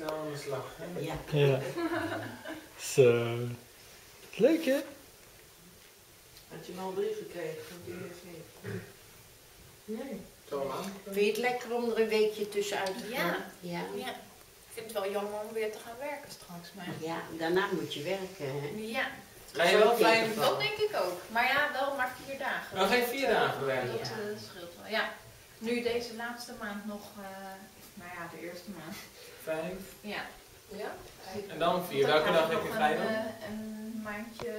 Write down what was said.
snel aan de slag. Hè? Ja. Ja. Zo. Leuk hè? Had je nou een brief gekregen van de DSC? Nee. Zo lang. Vind je het lekker om er een weekje tussenuit te gaan? Ja. Ja. Ja. Ik vind het wel jammer om weer te gaan werken straks, maar... Ja, daarna moet je werken, hè? Ja, Ga je wel fijn? dat denk ik ook. Maar ja, wel maar vier dagen. Nou, geen vier dagen werken. Dat eh, scheelt wel, ja. Nu deze laatste maand nog, eh nou ja, de eerste maand. Vijf. Ja. Ja? En dan vier. Welke dag heb je vrij een, dan? eh, Een maandje